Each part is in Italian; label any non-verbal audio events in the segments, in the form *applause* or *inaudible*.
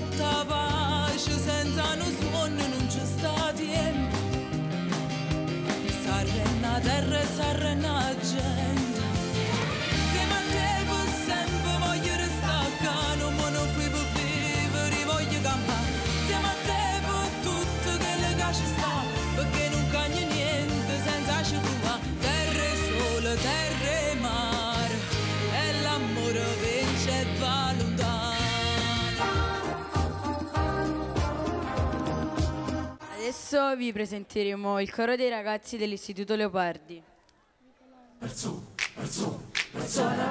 vincetta pace senza un suono non c'è sta tempo. Sarrenna terra sarrenna Adesso vi presenteremo il coro dei ragazzi dell'Istituto Leopardi. Persona,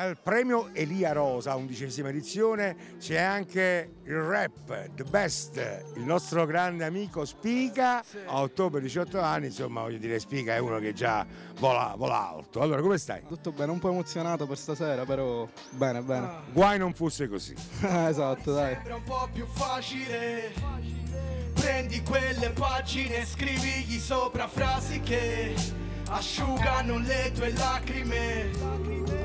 Al premio Elia Rosa, undicesima edizione, c'è anche il rap, The Best, il nostro grande amico Spica, a ottobre 18 anni, insomma voglio dire Spica è uno che già vola, vola alto. Allora come stai? Tutto bene, un po' emozionato per stasera, però bene, bene. Guai non fosse così. *laughs* esatto, dai. Sembra un po' più facile Prendi quelle pagine e scrivigli sopra frasi che asciugano le tue lacrime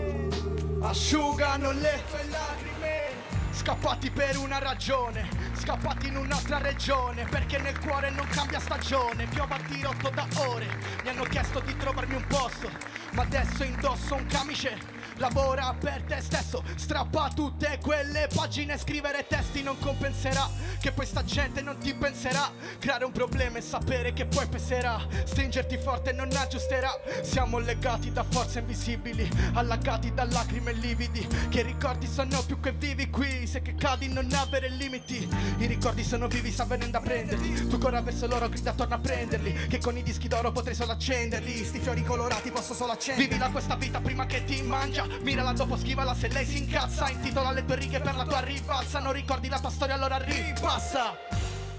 Asciugano le tue lacrime. Scappati per una ragione Scappati in un'altra regione Perché nel cuore non cambia stagione. Piova a dirotto da ore Mi hanno chiesto di trovarmi un posto Ma adesso indosso un camice Lavora per te stesso, strappa tutte quelle pagine, scrivere testi non compenserà, che poi sta gente non ti penserà, creare un problema e sapere che poi peserà, stringerti forte non aggiusterà, siamo legati da forze invisibili, allagati da lacrime e lividi, che ricordi sono più che vivi qui, se che cadi non avere limiti, i ricordi sono vivi, sa venendo a prenderti, tu corra verso loro, grida torna a prenderli, che con i dischi d'oro potrei solo accenderli, sti fiori colorati posso solo accendere, vivila questa vita prima che ti mangia, mirala dopo schivala se lei si incazza, intitola le tue righe per la tua rivalsa, non ricordi la tua storia allora ripassa.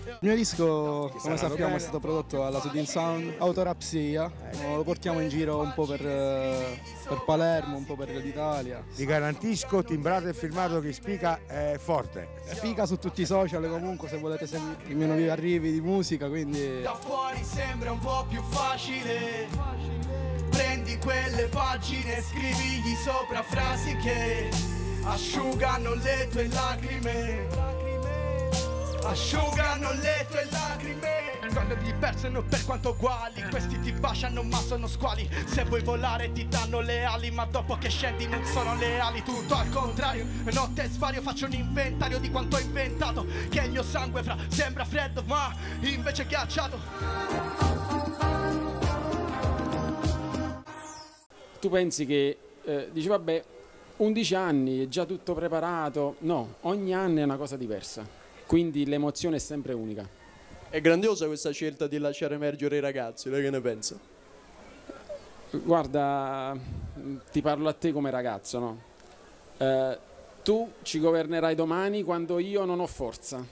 Il mio disco, come sappiamo, è stato prodotto alla Sudin Sound, Autorapsia. Lo portiamo in giro un po' per, eh, per Palermo, un po' per l'Italia. Ti garantisco, timbrato e firmato che Spica è forte. Spica su tutti i social comunque se volete i miei nuovi arrivi di musica, quindi Da fuori sembra un po' più facile. Prendi quelle pagine e scrivigli sopra frasi che asciugano le tue lacrime. Asciugano le tue lacrime. quando diverse non per quanto uguali Questi ti baciano ma sono squali Se vuoi volare ti danno le ali Ma dopo che scendi non sono leali Tutto al contrario Notte svario faccio un inventario di quanto ho inventato Che il mio sangue fra sembra freddo ma invece ghiacciato Tu pensi che eh, dici vabbè 11 anni è già tutto preparato? No, ogni anno è una cosa diversa. Quindi l'emozione è sempre unica. È grandiosa questa scelta di lasciare emergere i ragazzi, lei che ne pensa? Guarda, ti parlo a te come ragazzo, no? Eh, tu ci governerai domani quando io non ho forza.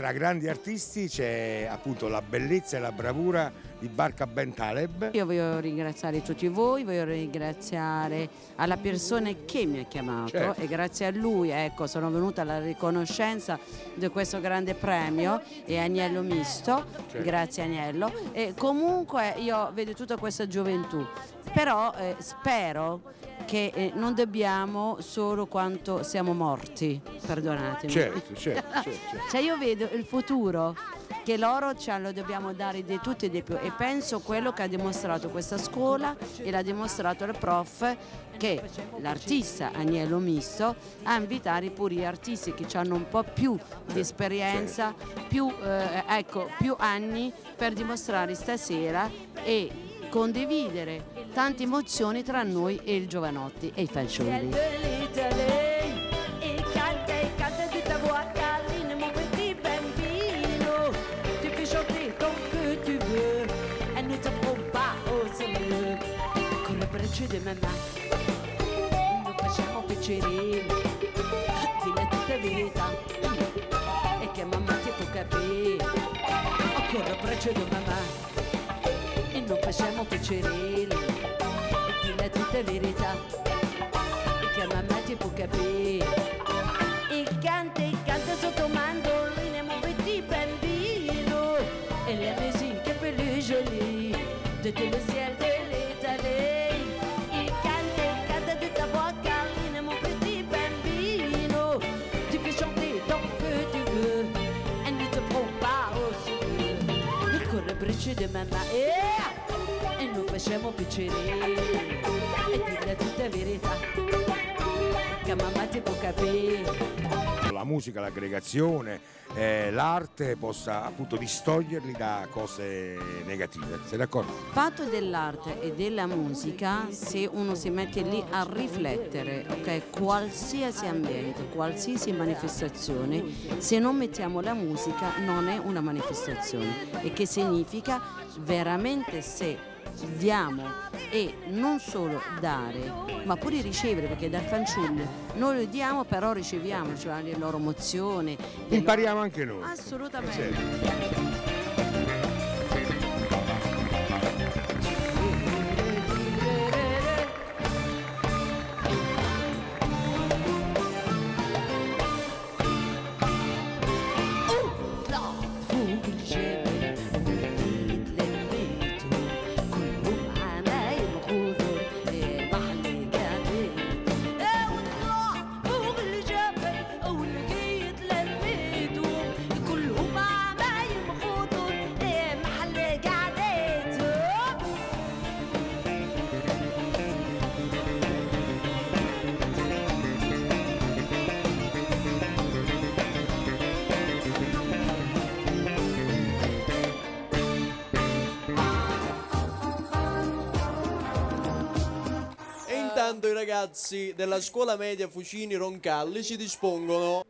Tra grandi artisti c'è appunto la bellezza e la bravura di Barca Ben Taleb. Io voglio ringraziare tutti voi, voglio ringraziare alla persona che mi ha chiamato Certo. e grazie a lui ecco, sono venuta alla riconoscenza di questo grande premio e Agnello Misto, Certo. grazie Agnello. E comunque io vedo tutta questa gioventù, però eh, spero che eh, non dobbiamo solo quanto siamo morti, perdonatemi. Certo, certo, certo, certo. Cioè io vedo il futuro che loro ce lo dobbiamo dare di tutto e di più e penso quello che ha dimostrato questa scuola e l'ha dimostrato il prof che l'artista Agnello Misto a invitare pure gli artisti che hanno un po' più di esperienza, più, eh, ecco, più anni per dimostrare stasera e condividere tante emozioni tra noi e il giovanotti e i fanciulli. E e di mamma non facciamo piacere, dille tutta verità e che mamma ti può capire. Con le braccia di mamma verità e che mamma ti può capire. E canta e canta sotto mandoline, mon petit bambino. Et les musiques plus jolies de tout le ciel de l'Italie. E canta e canta tutta voix câline, mon petit bambino. Tu peux chanter tant que tu veux, elle ne te prend pas au sérieux. E le braccia di mamma, eh, e facciamo piacere, e dire tutta verità, che mamma ti può capire. La musica, l'aggregazione, eh, l'arte possa appunto distoglierli da cose negative. Sei d'accordo? fatto dell'arte e della musica, se uno si mette lì a riflettere, ok, qualsiasi ambiente, qualsiasi manifestazione, se non mettiamo la musica non è una manifestazione e che significa veramente se diamo e non solo dare, ma pure ricevere, perché dal fanciullo noi lo diamo però riceviamo, cioè le loro emozioni. le loro- Impariamo anche noi. Assolutamente. Certo. Intanto i ragazzi della scuola media Fucini Roncalli si dispongono.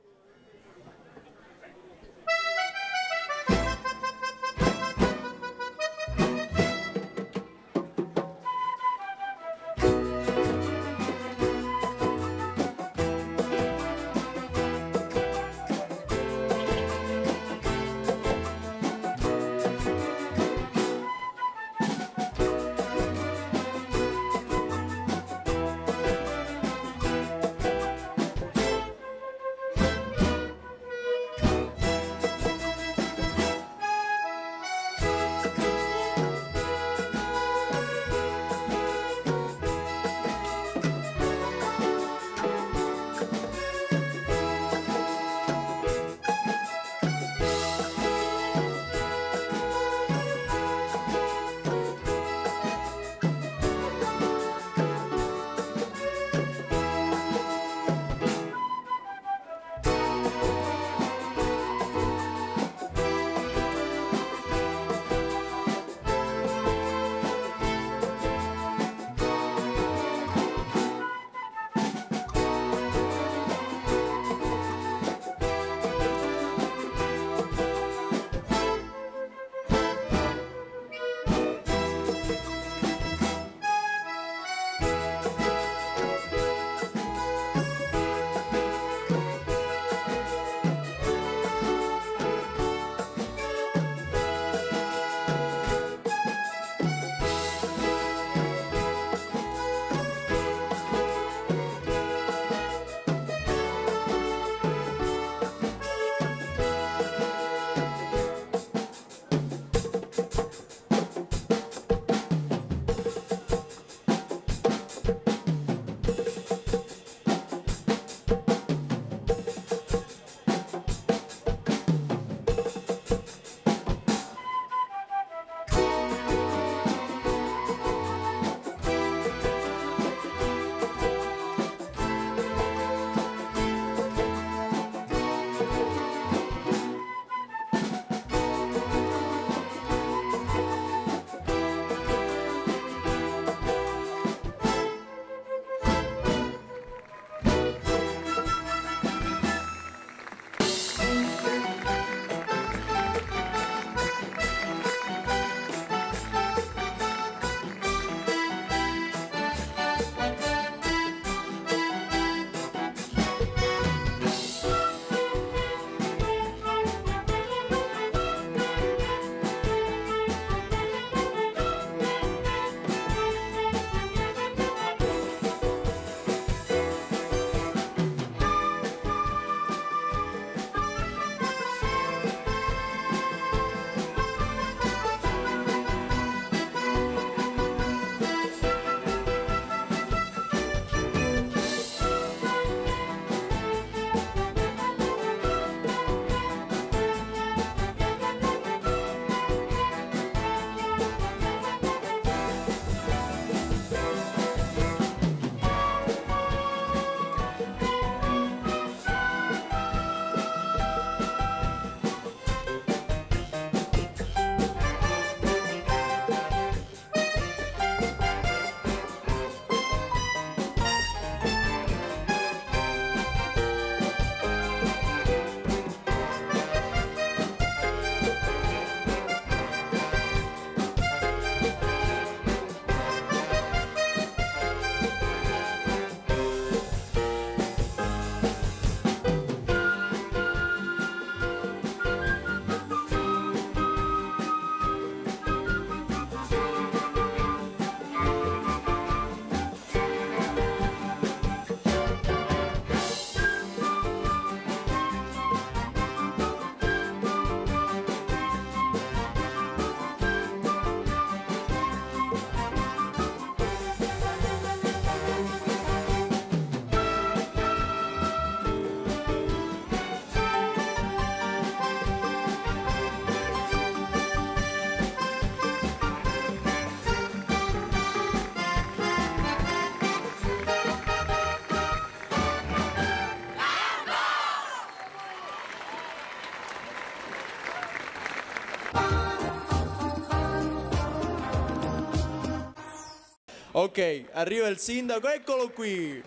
Ok, arriva il sindaco, eccolo qui.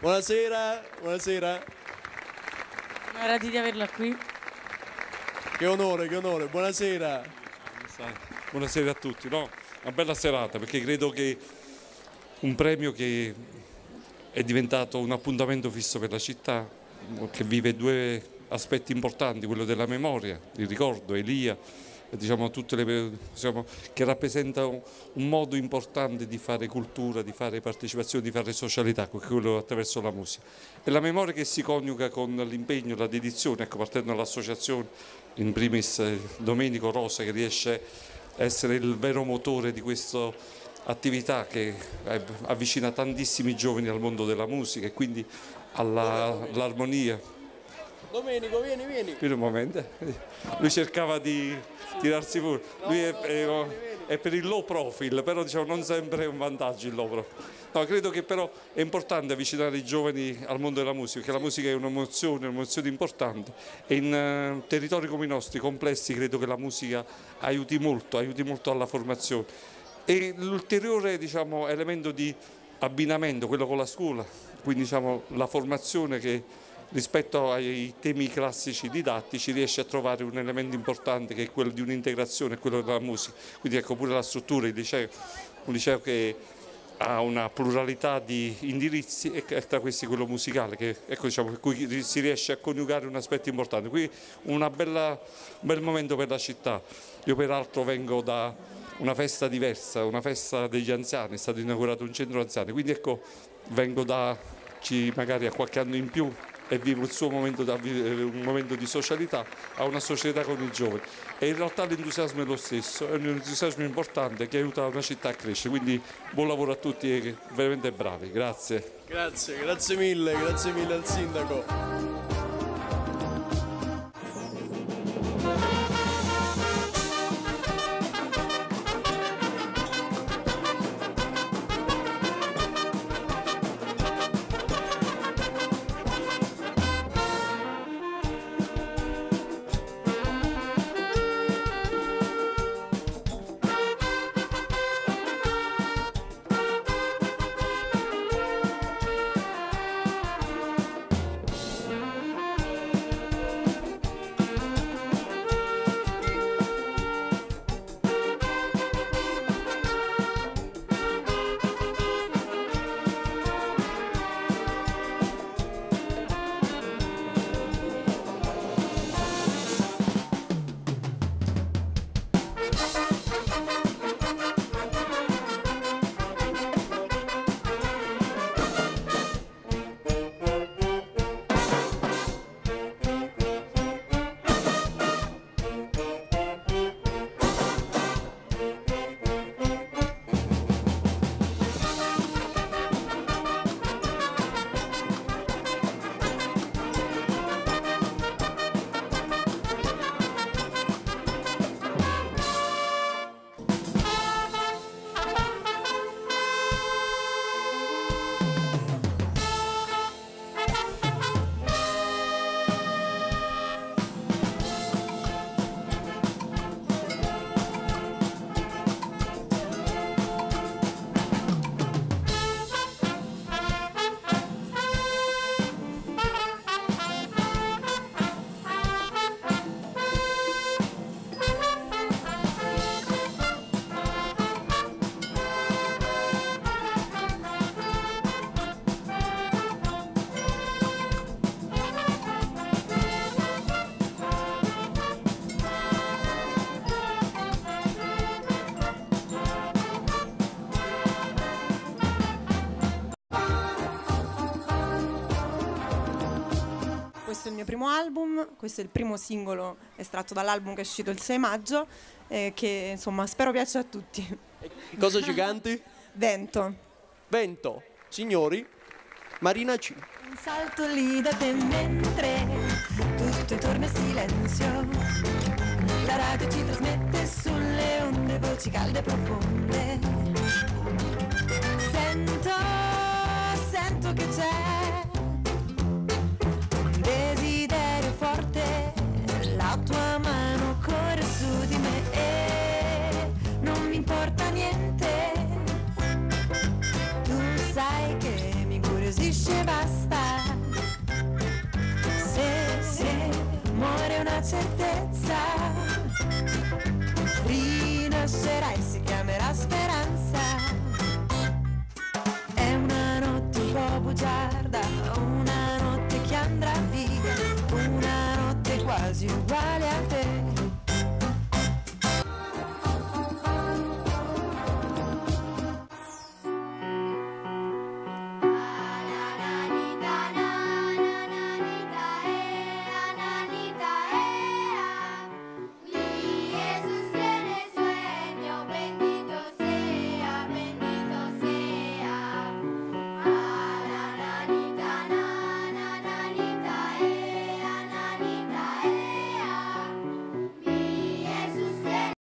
Buonasera, buonasera. Onorati di averla qui. Che onore, che onore. Buonasera. Buonasera a tutti, no? Una bella serata perché credo che un premio che è diventato un appuntamento fisso per la città, che vive due aspetti importanti, quello della memoria, il ricordo, Elia, diciamo, le, diciamo, che rappresenta un, un modo importante di fare cultura, di fare partecipazione, di fare socialità, quello attraverso la musica. E la memoria che si coniuga con l'impegno, la dedizione, ecco, partendo dall'associazione, in primis eh, Domenico Rosa che riesce a essere il vero motore di questa attività che eh, avvicina tantissimi giovani al mondo della musica e quindi alla- all'armonia. Domenico, vieni, vieni. Per un momento, lui cercava di tirarsi fuori, lui è, è- è per il low profile, però diciamo, non sempre è un vantaggio il low profile. No, credo che però è importante avvicinare i giovani al mondo della musica, perché la musica è un'emozione, un'emozione importante e in eh, territori come i nostri, complessi, credo che la musica aiuti molto, aiuti molto alla formazione. E l'ulteriore diciamo, elemento di abbinamento, quello con la scuola, quindi diciamo, la formazione che rispetto ai temi classici didattici riesce a trovare un elemento importante che è quello di un'integrazione, quello della musica. Quindi ecco pure la struttura, il liceo, un liceo che ha una pluralità di indirizzi e tra questi quello musicale, che, ecco, diciamo, per cui si riesce a coniugare un aspetto importante. Qui un bel momento per la città. Io peraltro vengo da una festa diversa, una festa degli anziani, è stato inaugurato un centro anziani, quindi ecco vengo da magari a qualche anno in più e vivo il suo momento, da- un momento di socialità a una società con i giovani e in realtà l'entusiasmo è lo stesso, è un entusiasmo importante che aiuta una città a crescere, quindi buon lavoro a tutti e veramente bravi, grazie. Grazie, grazie mille, grazie mille al sindaco. Primo album, questo è il primo singolo estratto dall'album che è uscito il 6 maggio, eh, che insomma spero piaccia a tutti. Cosa ci canti? *laughs* Vento. Vento. Signori, Marina C. Un salto lì da te mentre tutto intorno è silenzio. La radio ci trasmette sulle onde voci calde e profonde. Sento, sento che c'è certezza. Rinascerà e si chiamerà speranza. È una notte un po' bugiarda, una notte che andrà via, una notte quasi uguale.